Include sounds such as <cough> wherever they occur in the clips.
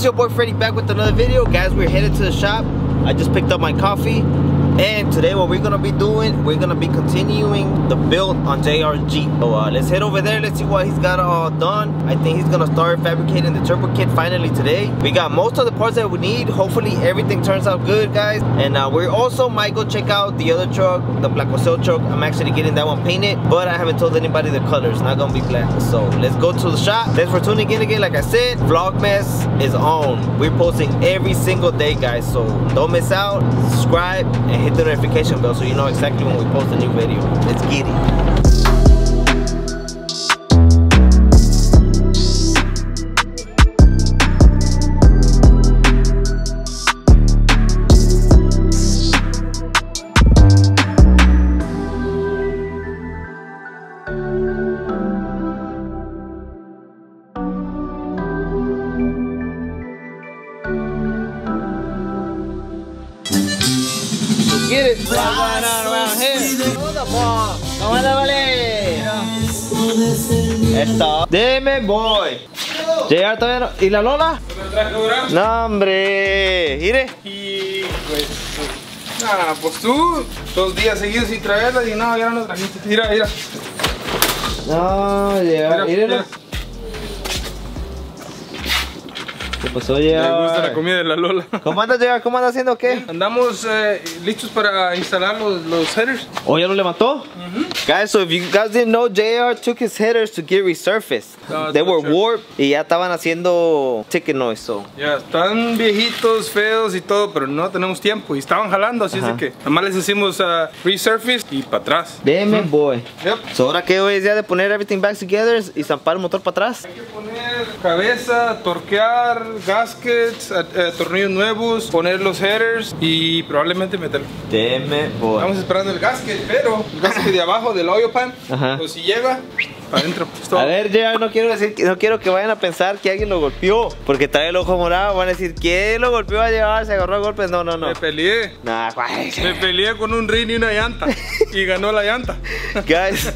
Guys, your boy Freddy back with another video. Guys, we're headed to the shop. I just picked up my coffee. And today what we're gonna be doing, we're gonna be continuing the build on Jeep. So uh, let's head over there, let's see what he's got all done. I think he's gonna start fabricating the turbo kit finally today. We got most of the parts that we need. Hopefully everything turns out good, guys. And uh, we also might go check out the other truck, the Black Ocel truck. I'm actually getting that one painted, but I haven't told anybody the color. It's not gonna be black. So let's go to the shop. Thanks for tuning in again. Like I said, Vlogmas is on. We're posting every single day, guys. So don't miss out. Subscribe and hit the notification bell so you know exactly when we post a new video. Let's get it. What's going on around here? ¿Cómo anda, vale? Esto. Dime, boy. Llegar todavía no. ¿Y la Lola? No, hombre. Mire. Y pues, ah, pues tú, dos días seguidos sin traerla y no, ya no trajiste. Mira, mira, No, llegar. mira. Mira. ¿Qué pasó, Me gusta la comida de la Lola. <laughs> ¿Cómo anda, llegar? ¿Cómo anda haciendo qué? Andamos eh, listos para instalar los, los headers. ¿O ya lo levantó? Guys, so if you guys didn't know, JR took his headers to get resurfaced. No, They it's were true. warped y ya estaban haciendo ticket noise, so. Ya están viejitos, feos y todo, pero no tenemos tiempo y estaban jalando, así Ajá. es de que nada más les hicimos uh, resurface y para atrás. Deme, boy. Yep. So, ahora que hoy es día de poner everything back together y zampar el motor para atrás. Hay que poner cabeza, torquear, gaskets, eh, tornillos nuevos, poner los headers y probablemente meterlo. Deme, boy. Estamos esperando el gasket, pero el gasket de abajo del oil pan, Ajá. pues si llega, para adentro. A ver, JR, no quiero decir, que- no quiero que vayan a pensar que alguien lo golpeó, porque trae el ojo morado, van a decir, ¿quién lo golpeó a llevar? Se agarró a golpes, no, no, no. Me peleé. Nah. <laughs> Me peleé con un rin y una llanta. <laughs> y ganó la llanta. Guys,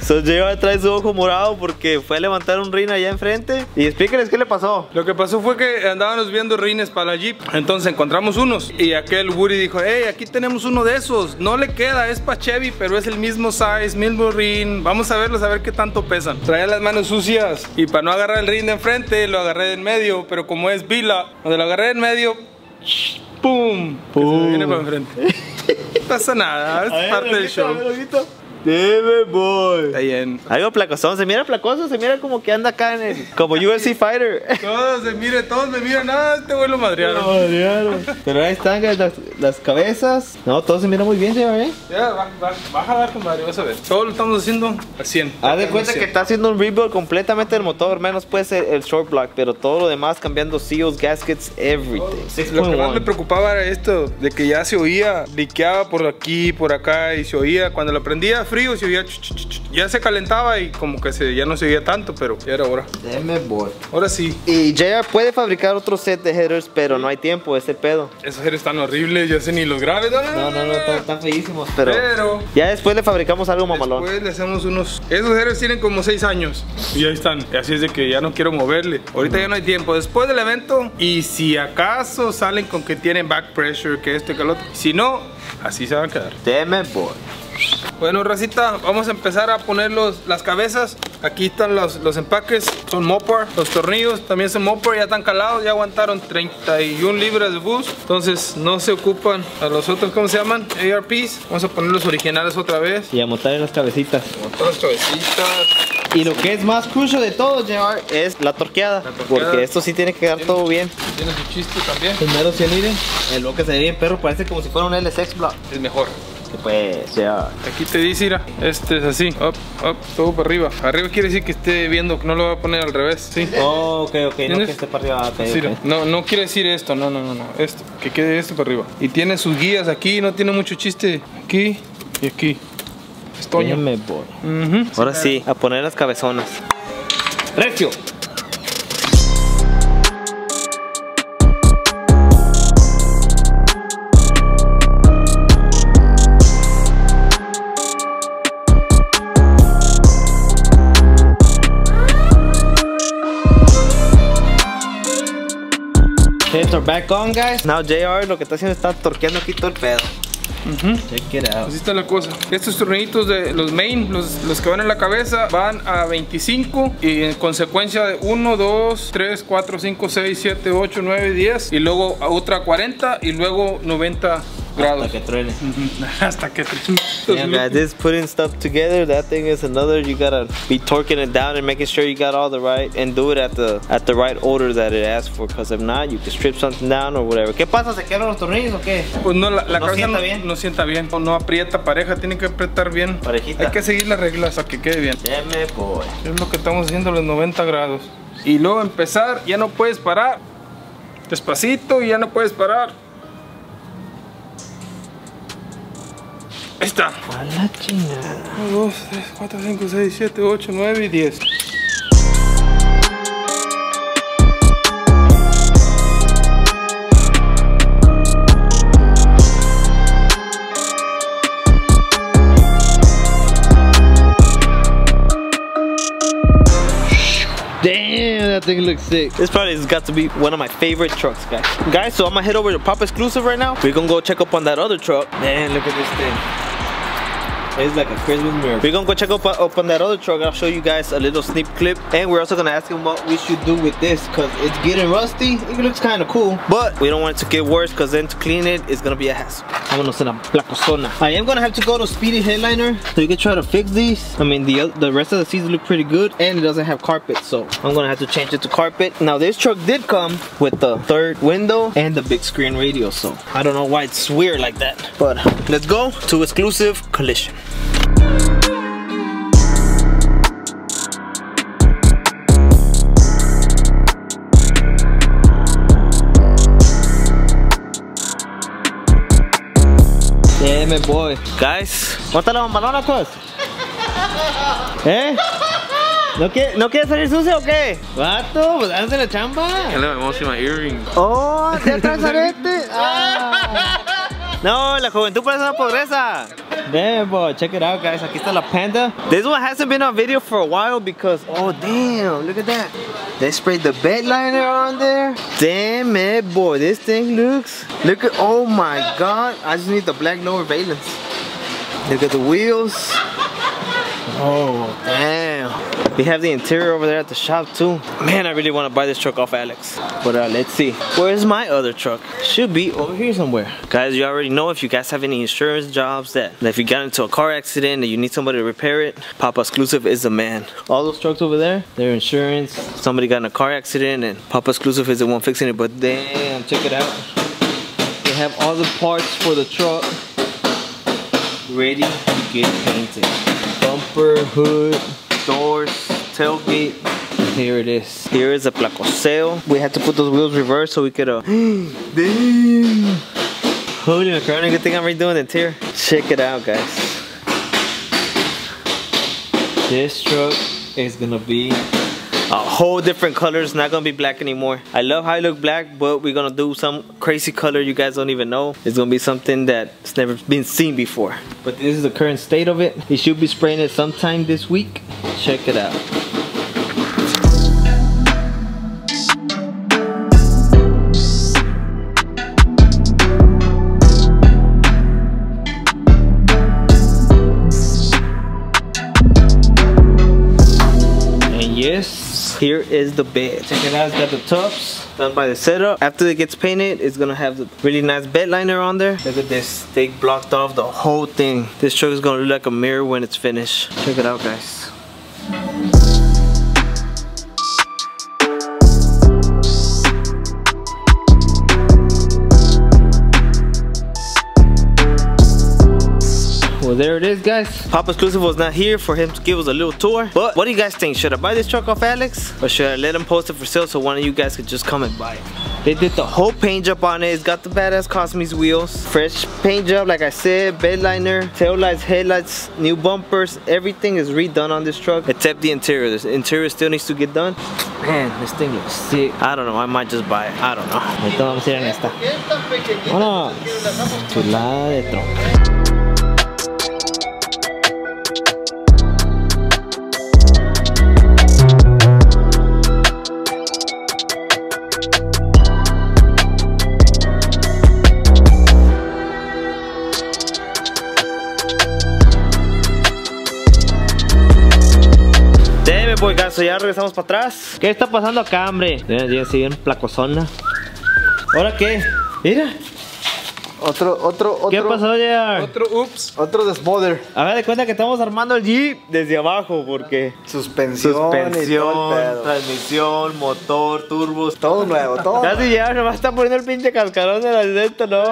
so JR trae su ojo morado porque fue a levantar un rin allá enfrente. Y explíquenles qué le pasó. Lo que pasó fue que andábamos viendo rines para la Jeep. Entonces encontramos unos. Y aquel Woody dijo, hey, aquí tenemos uno de esos. No le queda, es para Chevy, pero es el mismo size, mismo rin. Vamos a verlos, a ver qué tanto pesan. Traía las manos sucias. Y para no agarrar el rin de enfrente, lo agarré de en medio. Pero como es vila, donde lo agarré de en medio, ¡pum! Que se viene para enfrente. <laughs> No pasa nada, es parte del show. Deme, boy. Está bien. Algo placosón, se mira placoso, se mira como que anda acá en el. como <laughs> UFC Fighter. Todos se miren, todos me miran. Ah, este güey lo madrearon. Pero ahí están las, las cabezas. No, todo se mira muy bien, ¿sí, ¿eh? Ya, va, va, baja a dar, compadre, vas a ver. Todo lo estamos haciendo al 100. Haz de cuenta que está haciendo un rebuild completamente del motor, menos pues el, el short block, pero todo lo demás cambiando seals, gaskets, everything. Lo que más me 6.1. preocupaba era esto, de que ya se oía, liqueaba por aquí, por acá y se oía. Cuando lo prendía frío se oía, ya se calentaba y como que se, ya no se oía tanto, pero ya era hora. Deme, boy. Ahora sí, Y JR puede fabricar otro set de headers, pero no hay tiempo, ese pedo. esos headers están horribles, ya sé ni los graves. No, No, no, no, están, están feísimos, pero. Pero Ya después le fabricamos algo mamalón. después le hacemos unos... Esos headers tienen como 6 años y ahí están. Así es de que ya no quiero moverle. Ahorita ya no hay tiempo. Después del evento y si acaso salen con que tienen back pressure, que esto y que el otro. Si no, así se van a quedar. Deme, boy. Bueno, racita, vamos a empezar a poner los, las cabezas. Aquí están los, los empaques, son Mopar. Los tornillos también son Mopar, ya están calados, ya aguantaron 31 libras de bus. Entonces no se ocupan a los otros, ¿cómo se llaman? ARPs. Vamos a poner los originales otra vez. Y a montar en las cabecitas. Montar las cabecitas. Y lo que es más crucial de todo, JR, es la torqueada. torqueada. Porque esto sí tiene que quedar todo bien. Tiene su chiste también. Primero sí, miren. El bloque se ve bien, perro. Parece como si fuera un LSX block. Es mejor. Que pues, ya. Aquí te dice, mira, este es así, up, up, todo para arriba. Arriba quiere decir que esté viendo, que no lo va a poner al revés, ¿sí? Oh, ok, ok. No ¿Tienes? que esté para arriba. Sí, no, no quiere decir esto, no, no, no, no, esto, que quede esto para arriba. Y tiene sus guías aquí, no tiene mucho chiste. Aquí y aquí. Es Toño. Déjenme, boy. Ujú. Ahora sí, a poner las cabezonas. ¡Recio! Back on, guys. Now JR lo que está haciendo está torqueando aquí todo el pedo. Check it out. Así está la cosa. Estos tornillitos de los main, los, los que van en la cabeza, van a 25 y en consecuencia de 1, 2, 3, 4, 5, 6, 7, 8, 9, 10 y luego a otra 40 y luego 90 grados. Hasta que truene. <laughs> Hasta que truene. Yeah, guys, this putting stuff together, that thing is another. You gotta be torquing it down and making sure you got all the right and do it at the at the right order that it asks for. Because if not, you can strip something down or whatever. ¿Qué pasa? ¿Se quedaron los tornillos o qué? Pues no, la, la ¿No cabeza sienta no, bien? no sienta bien. No, no aprieta pareja, tiene que apretar bien. Parejita. Hay que seguir las reglas para que quede bien. It, boy. Es lo que estamos haciendo los 90 grados. Y luego empezar, ya no puedes parar. Despacito y ya no puedes parar. Ahí está. A la chingada. 1, 2, 3, 4, 5, 6, 7, 8, 9 y 10. Damn, that thing looks sick. This probably has got to be one of my favorite trucks, guys. Guys, so I'm gonna head over to Pop Exclusive right now. We're gonna go check up on that other truck. Man, look at this thing. It's like a Christmas miracle. We're gonna go check up, up on that other truck. I'll show you guys a little sneak clip. And we're also gonna ask him what we should do with this because it's getting rusty. It looks kind of cool. But we don't want it to get worse because then to clean it, it's gonna be a hassle. Vámonos a la placozona. I am gonna have to go to Speedy Headliner so you can try to fix these. I mean, the, the rest of the seats look pretty good and it doesn't have carpet. So I'm gonna have to change it to carpet. Now this truck did come with the third window and the big screen radio. So I don't know why it's weird like that. But let's go to exclusive collision. Boy. Guys, ¿cómo está la bombalona, cos? ¿Eh? ¿No quiere, ¿No quiere salir sucio o qué? Vato, pues la chamba. Hello, I want to see my earring. Oh, ¿te traes <laughs> arete? Ah. <laughs> No, la juventud por eso no progresa. Damn, boy, check it out, guys. Aquí está la Panda. This one hasn't been on video for a while because, oh, damn, look at that. They sprayed the bed liner on there. Damn it, boy, this thing looks. Look at, oh my god. I just need the black lower valence. Look at the wheels. Oh, damn. We have the interior over there at the shop too. Man, I really want to buy this truck off Alex. But uh, let's see. Where's my other truck? Should be over here somewhere. Guys, you already know if you guys have any insurance jobs that, that if you got into a car accident and you need somebody to repair it, Papa Exclusive is the man. All those trucks over there, their insurance, somebody got in a car accident and Papa Exclusive is the one fixing it. But damn, check it out. They have all the parts for the truck ready to get painted. Bumper, hood, doors, tailgate. Here it is. Here is a placoseo. We had to put those wheels reverse so we could uh <gasps> Damn. Holy macaroni, good thing I'm redoing it here. Check it out guys. This truck is gonna be a whole different color. It's not gonna be black anymore. I love how I look black, but we're gonna do some crazy color you guys don't even know. It's gonna be something that's never been seen before. But this is the current state of it. He should be spraying it sometime this week. Check it out. Here is the bed. Check it out, it's got the tubs done by the setup. After it gets painted, it's gonna have the really nice bed liner on there. Look at this, they blocked off the whole thing. This truck is gonna look like a mirror when it's finished. Check it out, guys. Well, there it is, guys. Papa Exclusive was not here for him to give us a little tour. But what do you guys think? Should I buy this truck off Alex? Or should I let him post it for sale so one of you guys could just come and buy it? They did the whole paint job on it. It's got the badass Cosmes wheels. Fresh paint job, like I said. Bed liner, tail lights, headlights, new bumpers. Everything is redone on this truck except the interior. The interior still needs to get done. Man, this thing looks sick. I don't know. I might just buy it. I don't know. Ahorita vamos a ir en esta. Vámonos. Chulada de. So ya regresamos para atrás. ¿Qué está pasando acá, hombre? Mira, ya se bien placozona. ¿Ahora qué? Mira. Otro, otro, otro. ¿Qué pasó, ya? Otro ups. Otro desmother. Haga de cuenta que estamos armando el Jeep desde abajo porque Suspensión. suspensión, transmisión, motor, turbos. Todo nuevo, todo. Casi ya nomás está poniendo el pinche cascarón del asiento, no.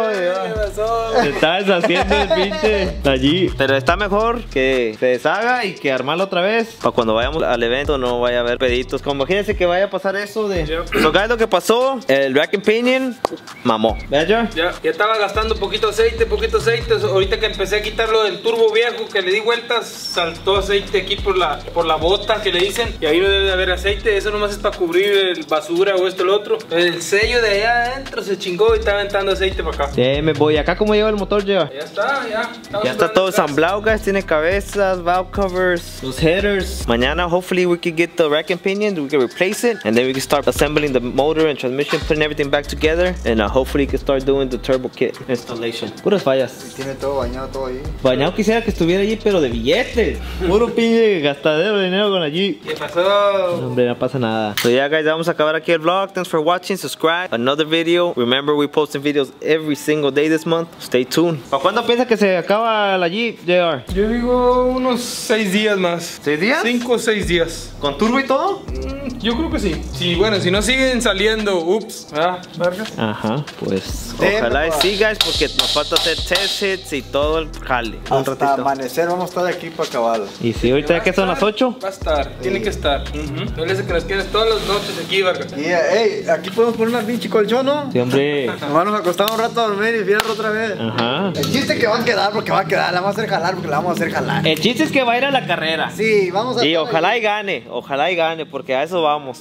Se está deshaciendo el pinche allí. Pero está mejor que se deshaga y que armarlo otra vez. Para cuando vayamos al evento no vaya a haber peditos. Como imagínense que vaya a pasar eso de. Yep. So, guys, lo que pasó, el rack and pinion mamó. ¿Ves, Joe? Ya, ya estaba gastando poquito aceite, poquito aceite. Ahorita que empecé a quitarlo del turbo viejo, que le di vueltas, saltó aceite aquí por la, por la bota que le dicen. Y ahí no debe de haber aceite. Eso nomás es para cubrir el basura o esto o lo otro. El sello de allá adentro se chingó y está aventando aceite para acá. Sí, me voy. ¿Acá cómo lleva el motor, Joe? Ya está, ya. Estamos Ya está todo ensamblado, guys. Tiene cabezas, valve covers, los headers. Mañana, hopefully, we can get the rack and pinion. We can replace it, and then we can start assembling the motor and transmission, putting everything back together, and uh, hopefully, we can start doing the turbo kit installation. Puras fallas. Tiene todo bañado, todo ahí. Bañado quisiera que estuviera allí, pero de billetes. Puro pinche gastadero de dinero con allí. ¿Qué pasó? Hombre, no pasa nada. So yeah, guys, vamos a acabar aquí el vlog. Thanks for watching. Subscribe. Another video. Remember, we posting videos every single day this month. Stay tuned. ¿Para cuándo piensa que se acaba la Jeep, JR? Yo digo unos seis días más. ¿Seis días? Cinco o seis días. ¿Con turbo y todo? Mm, Yo creo que sí. Sí, bueno, si no siguen saliendo, ups, ¿verdad? Vargas? Ajá, pues ojalá y guys, porque nos falta hacer test hits y todo el jale. Un Hasta ratito. amanecer vamos a estar aquí para acabarlo. Y si ahorita ya que son las 8, Va a estar, tiene que estar. No le hace que nos quieres todas las noches aquí, Vargas. Y, hey, aquí podemos poner una pinche colchón, ¿no? sí, hombre. Nos vamos a acostar un rato a dormir y fierro otra vez. Ajá. El chiste que va a quedar porque va a quedar, la vamos a hacer jalar porque la vamos a hacer jalar. El chiste es que va a ir a la carrera. Sí, vamos a Y ojalá ahí. y gane, ojalá y gane, porque a eso vamos.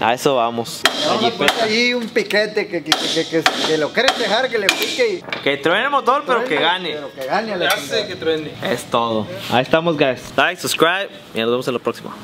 A eso vamos. Allí, a poner pues. allí un piquete que, que, que, que, que lo quieres dejar, que le pique y... Que truene el motor, pero que gane. Pero que gane a la Ya chingada. sé que truene. Es todo. Ahí estamos, guys. Like, subscribe y nos vemos en la próxima.